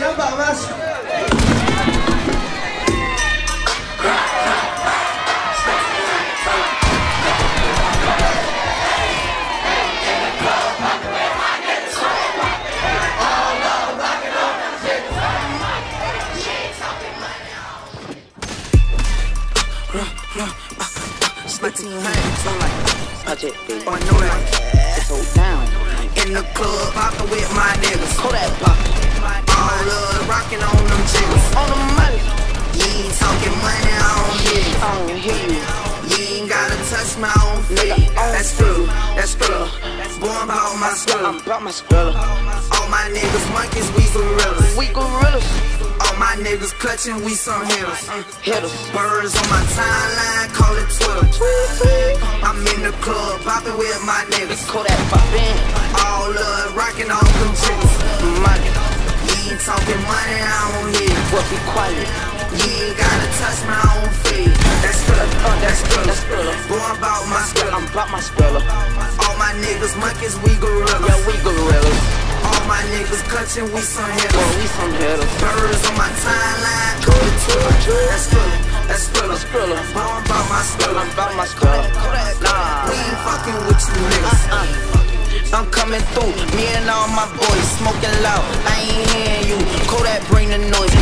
my shit. It's so that. Down. In the club, poppin' with my niggas. Kodak pop. All love, rockin' on them jiggers. On the money. You ain't talking money, I don't hear you. I don't hear you. You ain't gotta touch my own feet. That's true, that's true. I'm about my I'm about my spell. All my niggas monkeys, we gorillas. We gorillas. All my niggas clutching, we some hitters. Uh, Hit us. Birds on my timeline, call it Twitter. I'm in the club, poppin' with my niggas. Kodak pop in. Talking money, I don't hear you. What be quiet. You ain't gotta touch my own feet. That's good, uh, that's good. That's good. Boy, I'm about my skill. I'm about my speller. All my niggas monkeys, we gorillas. Yeah, we gorillas. All my niggas clutching, we some hitters. we some hitters. Birds on my timeline, call it Twitter. That's good, that's good. Skrilla. Boy, I'm about my skill. I'm about my speller. Nah. We ain't fucking with you niggas. Uh. I'm coming through, me and all my boys smoking loud. I ain't hearing you. Kodak bring the noise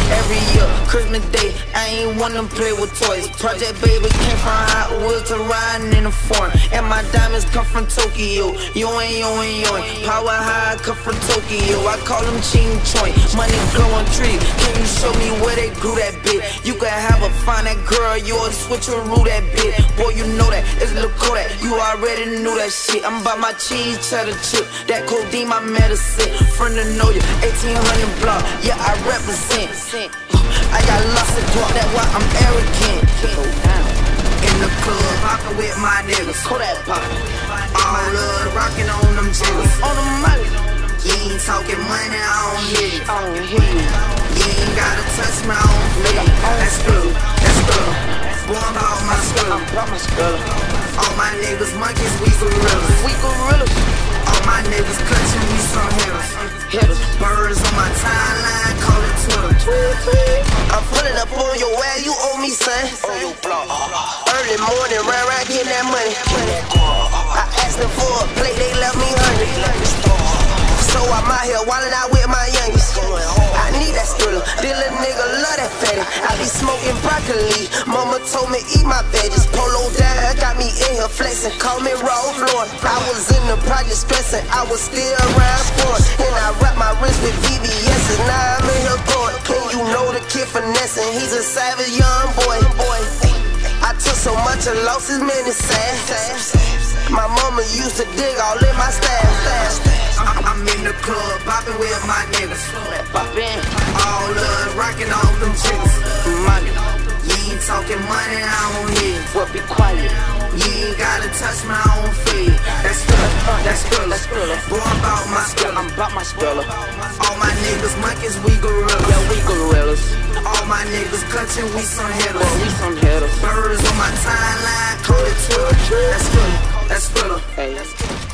Christmas Day, I ain't wanna play with toys. Project Baby came from Hot Wheels to riding in a foreign. And my diamonds come from Tokyo. Yo and yo. Power high come from Tokyo. I call them Ching Choi. Money growing tree. Can you show me where they grew that bit? You can have a fine that girl, you a switcheroo that bit. Boy, you know that. It's Lil Kodak. You already knew that shit. I'm about my cheese cheddar chip. That codeine, my medicine. Friend to know you. 1800 block. Yeah, I represent. I got lots of talk. That's why I'm arrogant. In the club, poppin' with my niggas. Kodak pop. All love, rockin' on them jiggers. On the money. You ain't talking money, I don't hear you. I don't hear you. You ain't gotta touch my own feet. That's good, that's good. Boy, I'm about my I'm skill. about my speller. All my niggas monkeys, we gorillas. We gorillas. All my niggas clutching, we some hitters. Hitters. Birds on call I'm pulling up on your way, you owe me, son. On your block. Early morning, round round getting that money. I asked them for a plate, they left me hungry. So I'm out here wildin' out with my youngest. I need that thriller. This little nigga love that fatty. I be smoking broccoli. Mama told me eat my veggies. Polo down, got me in here flexing. Call me Rolls floor. I was in the project stressing. I was still around for it. And I wrap my wrist with VVS. And now I'm in here going. Finessing. He's a savage young boy. boy. I took so much and lost his many sad. My mama used to dig all in my stash. I'm, in the club, poppin' with my niggas. All love, rockin' on them jiggers. money. You ain't talking money, I don't hear. What be quiet? You ain't gotta touch my own feet. That's that's. That's good. Boy, I'm about my skill. I'm about my speller. All my niggas monkeys, we gorillas. Yeah, we gorillas. All my niggas clutching, we some Boy, hitters. we some hitters. Birds on my timeline, call it Twitter. That's good, that's good. Hey.